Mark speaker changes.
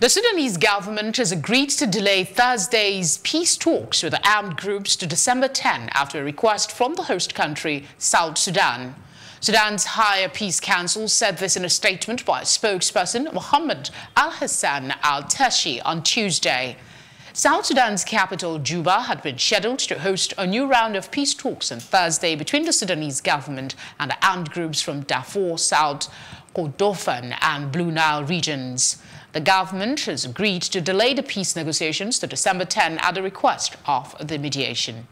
Speaker 1: The Sudanese government has agreed to delay Thursday's peace talks with the armed groups to December 10 after a request from the host country, South Sudan. Sudan's Higher Peace Council said this in a statement by spokesperson Mohamed Al-Hassan Al-Taishi on Tuesday. South Sudan's capital, Juba, had been scheduled to host a new round of peace talks on Thursday between the Sudanese government and armed groups from Darfur, South Kordofan and Blue Nile regions. The government has agreed to delay the peace negotiations to December 10 at the request of the mediation.